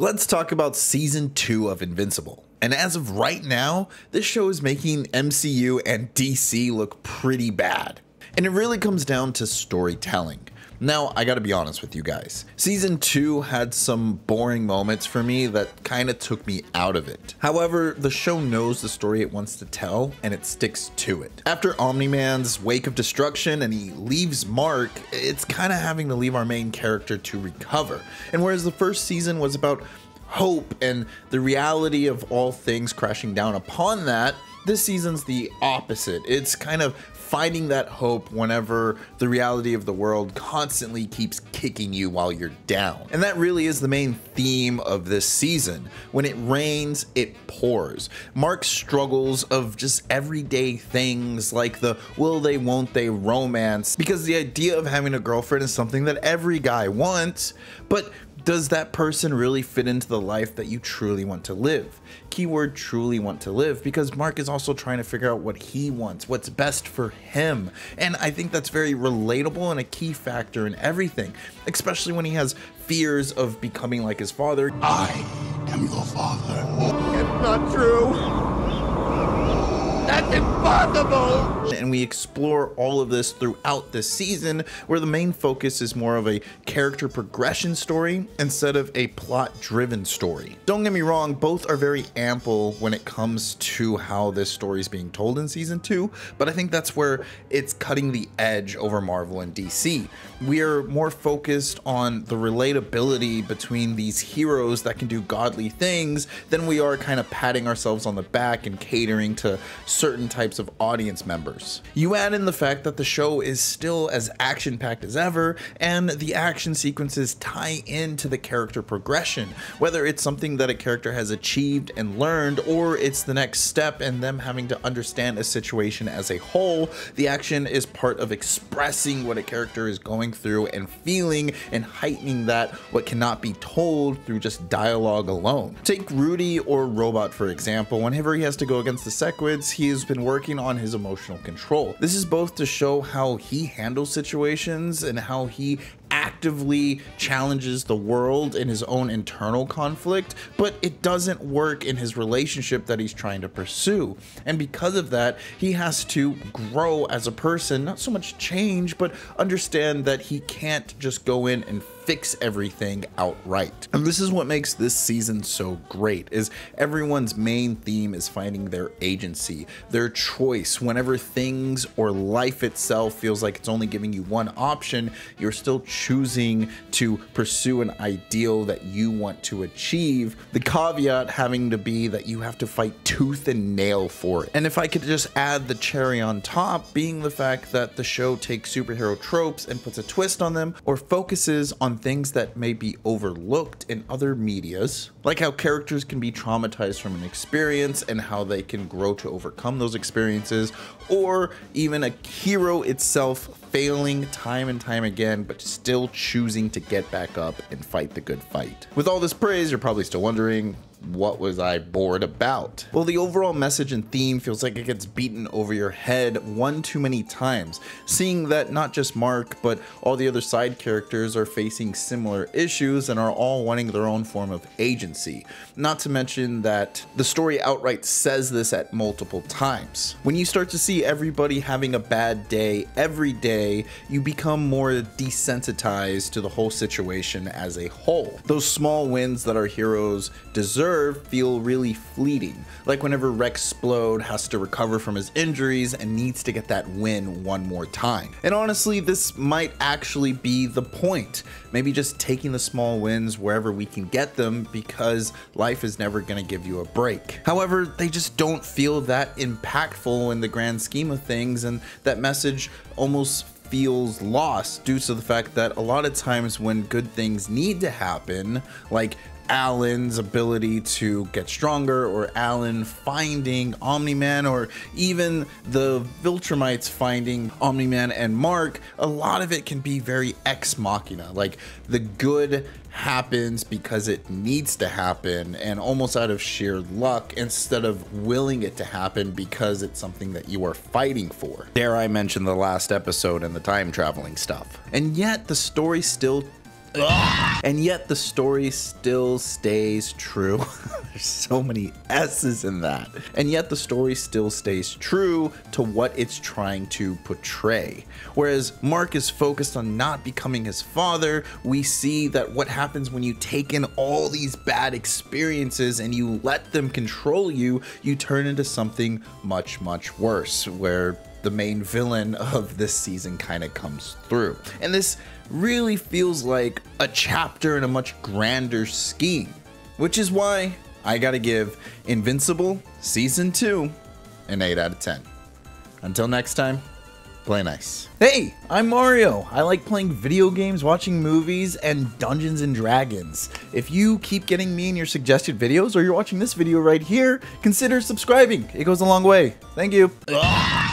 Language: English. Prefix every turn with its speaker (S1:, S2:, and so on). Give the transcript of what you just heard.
S1: Let's talk about season 2 of Invincible. And as of right now, this show is making MCU and DC look pretty bad. And it really comes down to storytelling. Now, I gotta be honest with you guys. Season 2 had some boring moments for me that kinda took me out of it. However, the show knows the story it wants to tell and it sticks to it. After Omni-Man's wake of destruction and he leaves Mark, it's kinda having to leave our main character to recover. And whereas the first season was about hope and the reality of all things crashing down upon that, this season's the opposite. It's kind of finding that hope whenever the reality of the world constantly keeps kicking you while you're down. And that really is the main theme of this season. When it rains, it pours. Mark's struggles of just everyday things like the will they, won't they romance, because the idea of having a girlfriend is something that every guy wants, but does that person really fit into the life that you truly want to live? Keyword truly want to live because Mark is also trying to figure out what he wants, what's best for him. And I think that's very relatable and a key factor in everything, especially when he has fears of becoming like his father.
S2: I am your father.
S3: It's not true. That's impossible!
S1: And we explore all of this throughout the season, where the main focus is more of a character progression story instead of a plot driven story. Don't get me wrong, both are very ample when it comes to how this story is being told in season 2, but I think that's where it's cutting the edge over Marvel and DC. We are more focused on the relatability between these heroes that can do godly things than we are kind of patting ourselves on the back and catering to certain types of audience members. You add in the fact that the show is still as action packed as ever, and the action sequences tie into the character progression, whether it's something that a character has achieved and learned, or it's the next step and them having to understand a situation as a whole. The action is part of expressing what a character is going through and feeling and heightening that what cannot be told through just dialogue alone. Take Rudy or Robot for example, whenever he has to go against the Sequids, he has been working on his emotional control. This is both to show how he handles situations and how he actively challenges the world in his own internal conflict, but it doesn't work in his relationship that he's trying to pursue. And because of that, he has to grow as a person, not so much change, but understand that he can't just go in and fix everything outright. And this is what makes this season so great is everyone's main theme is finding their agency, their choice. Whenever things or life itself feels like it's only giving you one option, you're still choosing to pursue an ideal that you want to achieve. The caveat having to be that you have to fight tooth and nail for it. And if I could just add the cherry on top being the fact that the show takes superhero tropes and puts a twist on them or focuses on things that may be overlooked in other medias, like how characters can be traumatized from an experience and how they can grow to overcome those experiences, or even a hero itself failing time and time again, but still choosing to get back up and fight the good fight. With all this praise, you're probably still wondering, what was I bored about? Well, the overall message and theme feels like it gets beaten over your head one too many times, seeing that not just Mark, but all the other side characters are facing similar issues and are all wanting their own form of agency. Not to mention that the story outright says this at multiple times. When you start to see everybody having a bad day every day, you become more desensitized to the whole situation as a whole. Those small wins that our heroes deserve feel really fleeting, like whenever Rex Splode has to recover from his injuries and needs to get that win one more time. And honestly, this might actually be the point. Maybe just taking the small wins wherever we can get them because life is never going to give you a break. However, they just don't feel that impactful in the grand scheme of things, and that message almost feels lost due to the fact that a lot of times when good things need to happen, like Allen's ability to get stronger, or Alan finding Omni Man, or even the Viltrumites finding Omni Man and Mark, a lot of it can be very ex machina. Like the good happens because it needs to happen and almost out of sheer luck instead of willing it to happen because it's something that you are fighting for. Dare I mention the last episode and the time traveling stuff. And yet the story still And yet the story still stays true. There's so many S's in that. And yet the story still stays true to what it's trying to portray. Whereas Mark is focused on not becoming his father, we see that what happens when you take in all these bad experiences and you let them control you, you turn into something much, much worse, where the main villain of this season kind of comes through. And this really feels like a chapter in a much grander scheme, which is why I gotta give Invincible Season 2 an 8 out of 10. Until next time, play nice. Hey, I'm Mario. I like playing video games, watching movies, and Dungeons and Dragons. If you keep getting me in your suggested videos or you're watching this video right here, consider subscribing. It goes a long way. Thank you.